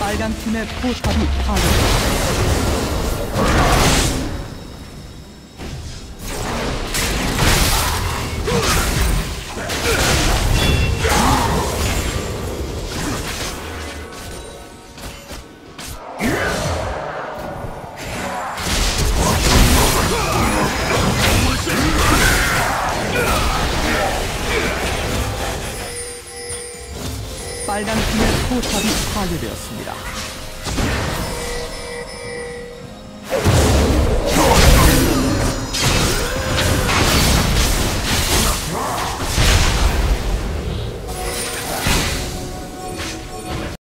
빨간 팀의 포탑이 파괴되었다. 빨간 팀의 포탑이 파괴되었습니다.